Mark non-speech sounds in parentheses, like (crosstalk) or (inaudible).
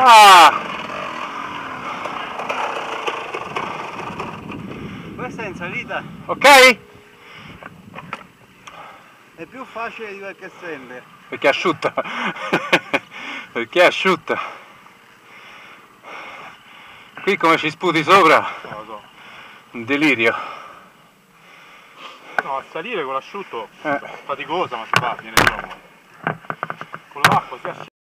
Ah! Questa è in salita, Ok? è più facile di quel che sembra. Perché è asciutta. (laughs) Perché è asciutta. Qui come ci sputi sopra, un delirio. No, a salire con l'asciutto Eh. è faticosa ma si fa, viene insomma. Con l'acqua si asciutta.